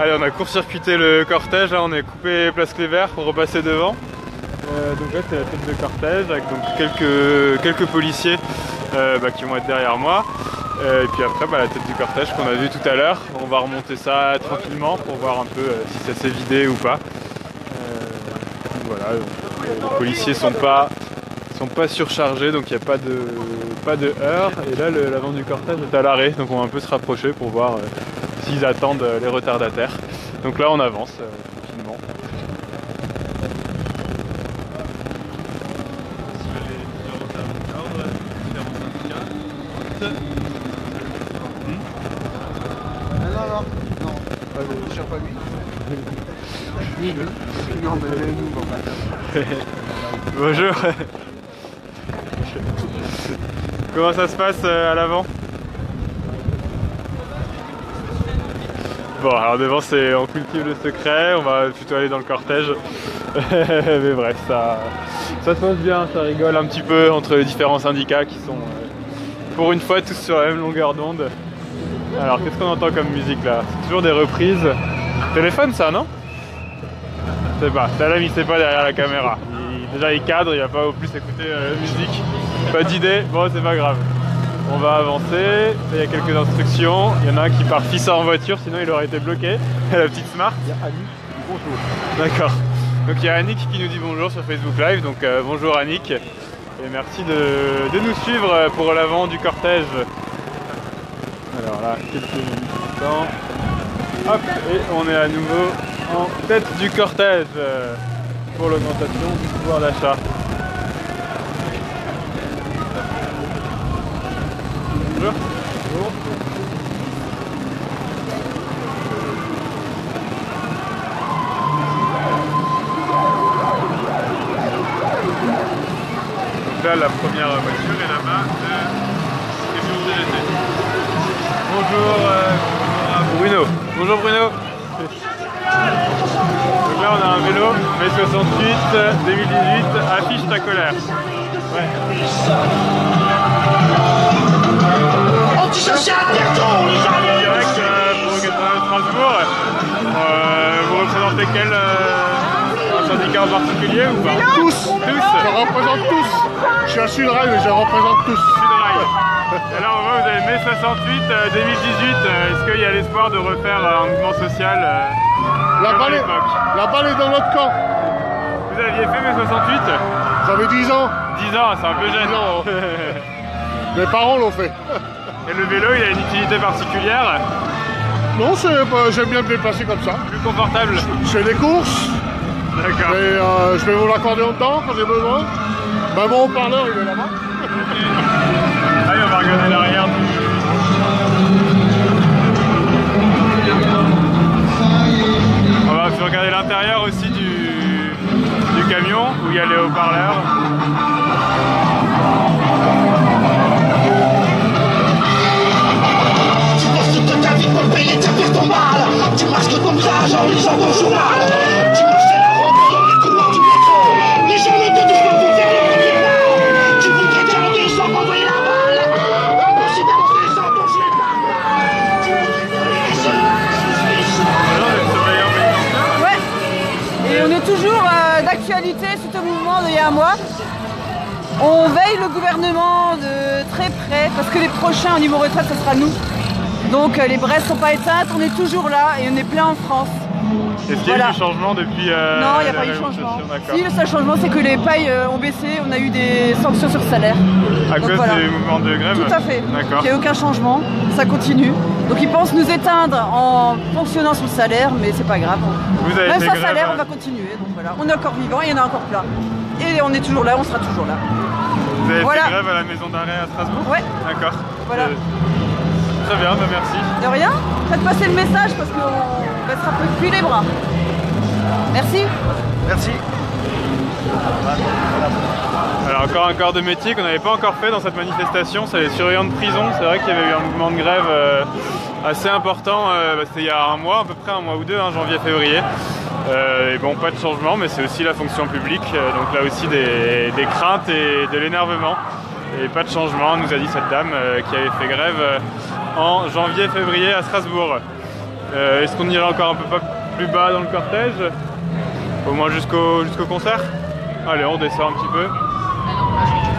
Allez, on a court-circuité le cortège, là on est coupé place Clévert pour repasser devant. Euh, donc là c'est la tête de cortège avec donc quelques, quelques policiers euh, bah, qui vont être derrière moi. Euh, et puis après bah, la tête du cortège qu'on a vu tout à l'heure. On va remonter ça tranquillement pour voir un peu si ça s'est vidé ou pas. voilà, les policiers sont pas sont pas surchargés donc il n'y a pas de pas de heurts. Et là l'avant du cortège est à l'arrêt donc on va un peu se rapprocher pour voir s'ils attendent les retardataires. Donc là on avance tranquillement. non, mais nous, Bonjour. Comment ça se passe euh, à l'avant? Bon, alors devant, c'est on cultive le secret, on va plutôt aller dans le cortège. mais bref, ça, ça se passe bien, ça rigole un petit peu entre les différents syndicats qui sont euh, pour une fois tous sur la même longueur d'onde. Alors, qu'est-ce qu'on entend comme musique là? C'est toujours des reprises. Téléphone ça, non? Je sais pas, Salam il sait pas derrière la caméra. déjà il cadre, il va pas au plus écouter euh, la musique. Pas d'idée, bon c'est pas grave. On va avancer, il y a quelques instructions. Il y en a un qui part fissa en voiture, sinon il aurait été bloqué. la petite smart. Il y a Annick qui dit bonjour. D'accord. Donc il y a Annick qui nous dit bonjour sur Facebook Live, donc euh, bonjour Annick. Et merci de, de nous suivre pour l'avant du cortège. Alors là, quelques instants. Hop, et on est à nouveau en tête du cortège euh, pour l'augmentation du pouvoir d'achat. Bonjour. Bonjour. Donc là, la première voiture est là-bas de Camion CGT. Bonjour, euh, Bruno. Bonjour Bruno. Donc là on a un vélo, mai 68, 2018, affiche ta colère. Ouais. Direct euh, pour le 89 Strasbourg. Euh, vous représentez quel euh, un syndicat en particulier ou pas? Tous. Tous. Je représente tous. Je suis à Sudrail, mais je représente tous. Sudrail. Et là on voit vous avez mai 68, euh, 2018. euh, Est-ce qu'il y a l'espoir de refaire un mouvement social balle, est, la balle est dans notre camp. Vous aviez fait mai 68 J'avais 10 ans. 10 ans, c'est un peu jeune. 10 ans. Mes parents l'ont fait Et le vélo, il a une utilité particulière, Non, c'est pas- j'aime bien me déplacer comme ça. plus confortable. Je fais des courses, D'accord. et euh, je mets mon accordéon dedans quand j'ai besoin. Bah, mon haut-parleur, il est là-bas. Allez, on va regarder l'arrière. On va regarder l'intérieur aussi du, du camion où il y a les haut-parleurs. D'actualité suite au mouvement d'il y a un mois. On veille le gouvernement de très près parce que les prochains au niveau retraite, ce sera nous. Donc euh, les braises sont pas éteintes, on est toujours là et on est plein en France. Est-ce qu'il y a Voilà. eu du changement depuis euh, non, il n'y a pas eu de changement. Si, le seul changement, c'est que les pailles euh, ont baissé, on a eu des sanctions sur salaire. À Donc cause voilà. du mouvement de grève Tout à fait. Il n'y a aucun changement, ça continue. Donc ils pensent nous éteindre en fonctionnant sur le salaire, mais c'est pas grave. Vous avez Même sans grève, salaire, hein. on va continuer. Donc voilà, on est encore vivant, il y en a encore plein. Et on est toujours là, on sera toujours là. Vous avez Voilà. fait grève à la maison d'arrêt à Strasbourg Ouais, D'accord. Voilà. Euh, Très bien, bah merci. de rien. Faites passer le message parce qu'on baissera plus les bras. Merci. Merci. Alors encore un corps de métier qu'on n'avait pas encore fait dans cette manifestation, c'est les surveillants de prison. C'est vrai qu'il y avait eu un mouvement de grève euh, assez important, euh, bah, c'était il y a un mois, à peu près un mois ou deux, hein, janvier-février. Euh, et bon, pas de changement, mais c'est aussi la fonction publique, euh, donc là aussi des, craintes et de l'énervement. Et pas de changement, nous a dit cette dame euh, qui avait fait grève en janvier-février à Strasbourg. Est-ce qu'on irait encore un peu plus bas dans le cortège? Au moins jusqu'au jusqu'au concert? Allez, on descend un petit peu.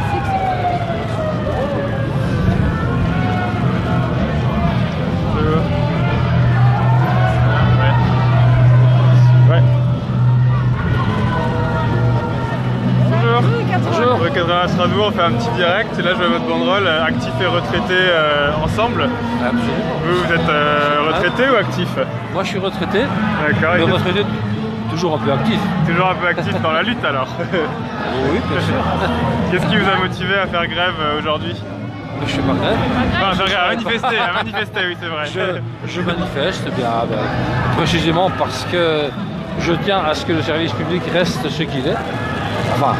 Bonjour. Bonjour. Rue 80 à Strasbourg, on fait un petit direct. Là, je vois votre banderole actif et retraité euh, ensemble. Absolument. Vous, vous êtes euh, retraité ou actif Moi, je suis retraité, D'accord. mais et retraité toujours un peu actif. Toujours un peu actif dans la lutte alors. Oui, bien sûr. Qu'est-ce qui vous a motivé à faire grève euh, aujourd'hui? Je suis pas grève. Enfin, faire grève, à manifester, à manifester, oui, c'est vrai. Je, je manifeste, eh bien, ben, précisément parce que je tiens à ce que le service public reste ce qu'il est. Enfin,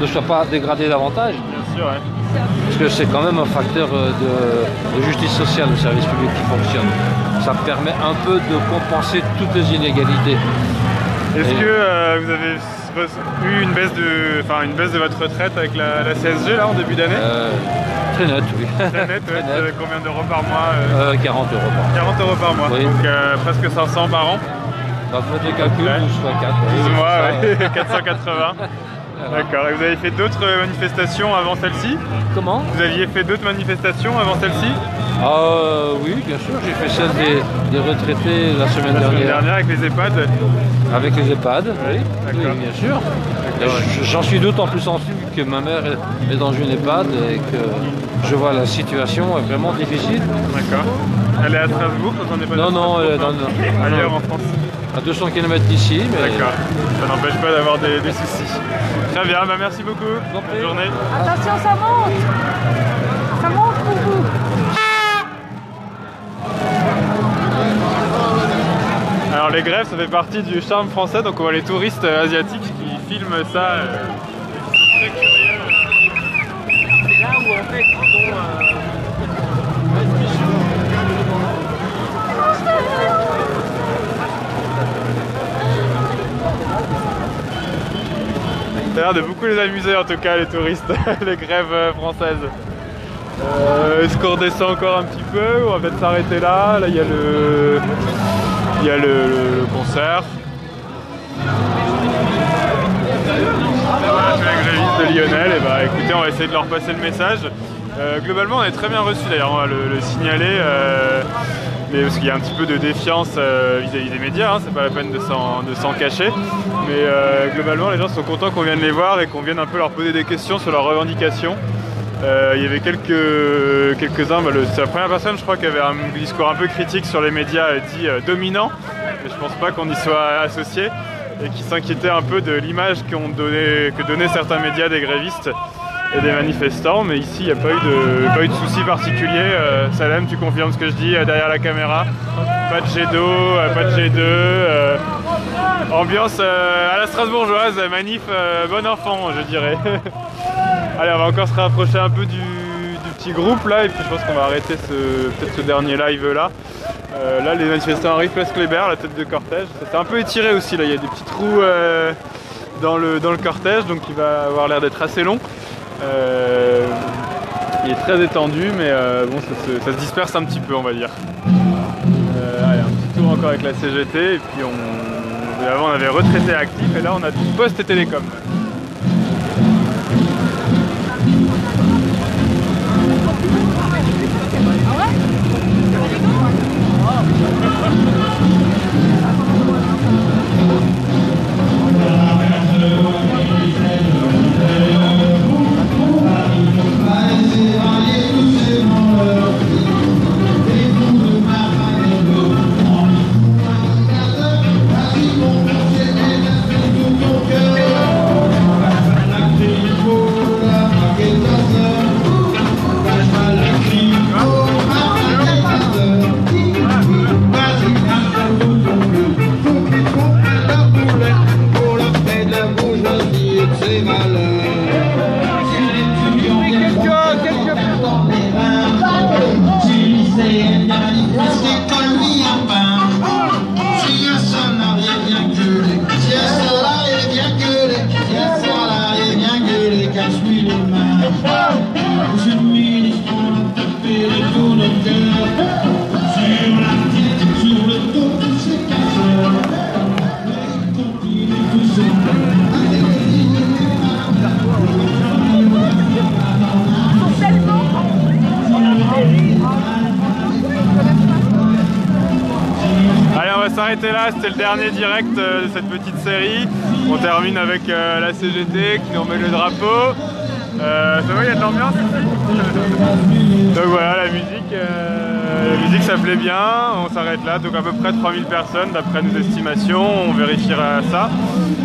ne soit pas dégradé davantage, Bien sûr, ouais. parce que c'est quand même un facteur euh, de, de justice sociale, le service public qui fonctionne. Ça permet un peu de compenser toutes les inégalités. Est-ce que euh, vous avez eu une baisse de, enfin, une baisse de votre retraite avec la, la CSG là en début d'année? Euh, très net, oui. Très net, ouais, très net. c'est combien d'euros par mois euh, Euh, 40 euros par mois. 40 euros par mois, Oui. donc presque 500 par an. Bah, faites les calculs, Ouais. 12 fois 4. 12 mois, ça, ouais. 480. D'accord. Et vous avez fait d'autres euh, manifestations avant celle-ci Comment Vous aviez fait d'autres manifestations avant celle-ci Ah euh, oui, bien sûr, j'ai fait celle des, des retraités la semaine La semaine dernière dernière avec les EHPAD avec les EHPAD. Oui, bien sûr. J'en suis d'autant plus sensible que ma mère est- est dans une EHPAD et que je vois la situation est vraiment difficile. D'accord. Elle est à Strasbourg, vous en êtes pas Non, non, elle est dans enfin, le- Ailleurs en France. À 200 km d'ici, mais D'accord. Ça n'empêche pas d'avoir des, des soucis. Très bien, bah merci beaucoup. Bonne journée. Attention, ça monte Ça monte pour vous Alors les grèves, ça fait partie du charme français, donc on voit les touristes euh, asiatiques qui filment ça. euh, ils sont très curieux. C'est là où en fait ils ont... Ça a l'air de beaucoup les amuser en tout cas les touristes, les grèves euh, françaises. Euh, Est-ce qu'on redescend encore un petit peu ou on va peut-être s'arrêter là? Là il y a le, il y a le, concert. De Lionel. Et bah écoutez, on va essayer de leur passer le message. Euh, globalement, on est très bien reçu d'ailleurs, on va le, le signaler. Parce qu'il y a un petit peu de défiance euh, vis-à-vis des médias, hein, c'est pas la peine de s'en cacher. Mais euh, globalement, les gens sont contents qu'on vienne les voir et qu'on vienne un peu leur poser des questions sur leurs revendications. Euh, il y avait quelques, quelques-uns, bah, le- c'est la première personne je crois qui avait un discours un peu critique sur les médias dit euh, dominant, mais je pense pas qu'on y soit associé, et qui s'inquiétait un peu de l'image que donnaient certains médias des grévistes et des manifestants, mais ici il n'y a pas eu de, pas eu de soucis particuliers. Euh, Salem, tu confirmes ce que je dis euh, derrière la caméra Pas de jet d'eau, euh, pas de jet d'eux. euh, ambiance à la Strasbourgeoise, manif bon enfant, je dirais. Allez, on va encore se rapprocher un peu du, du petit groupe là, et puis je pense qu'on va arrêter peut-être ce dernier live là. Là, les manifestants arrivent place Kléber, la tête de cortège. S'est un peu étiré aussi là, il y a des petits trous dans, le, dans le cortège, donc il va avoir l'air d'être assez long. Euh, il est très étendu, mais euh, bon, ça se, disperse un petit peu, on va dire. Euh, allez, un petit tour encore avec la CGT, et puis on, avant on avait retraité actif, et là on a du poste et télécom. Là, c'était le dernier direct euh, de cette petite série. On termine avec euh, la CGT qui nous remet le drapeau. Euh, ça va, il y a de l'ambiance Donc voilà, la musique, euh, la musique ça plaît bien, on s'arrête là, donc à peu près 3000 personnes d'après nos estimations, on vérifiera ça.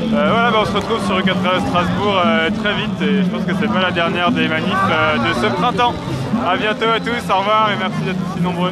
Voilà, bah, on se retrouve sur le 4 Strasbourg euh, très vite et je pense que c'est pas la dernière des manifs de ce printemps. A bientôt à tous, au revoir et merci d'être aussi nombreux.